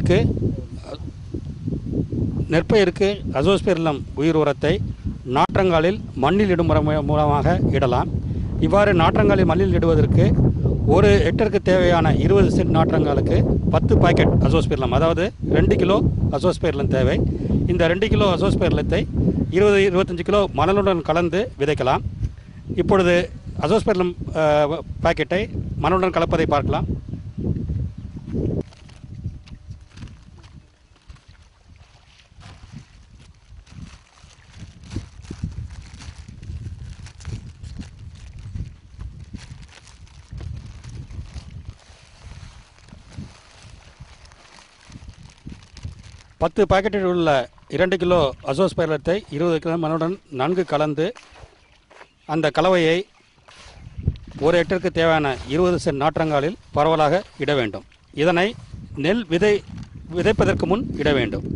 நெற்பயிருக்கு நெற்பயிருக்கு அசோஸ்பெர்லம் உயிர் உரத்தை நாற்றங்காலில் மண்ணில் இடும் மூலமாக இடலாம். இவ்வாறு நாற்றங்காலில் மண்ணில் இடுவதற்கு ஒரு ஹெக்டருக்கு தேவையான இருபது சென்ட் நாற்றங்காலுக்கு பத்து பாக்கெட் அசோஸ்பெர்லம் அதாவது ரெண்டு கிலோ அசோஸ்பெர்லம் தேவை. இந்த ரெண்டு கிலோ அசோஸ்பெர்லத்தை இருபது இருபத்தஞ்சு கிலோ மணலுடன் கலந்து விதைக்கலாம். இப்பொழுது அசோஸ்பெர்லம் பாக்கெட்டை மணலுடன் கலப்பதை பார்க்கலாம். பத்து பாக்கெட்டில் உள்ள இரண்டு கிலோ அசோஸ் பைரத்தை இருபது கிலோ மண்ணுடன் நன்கு கலந்து அந்த கலவையை ஒரு எட்டிற்கு தேவையான இருபது சென்ட் நாற்றங்காலில் பரவலாக இட வேண்டும். இதனை நெல் விதை விதைப்பதற்கு முன் இட வேண்டும்.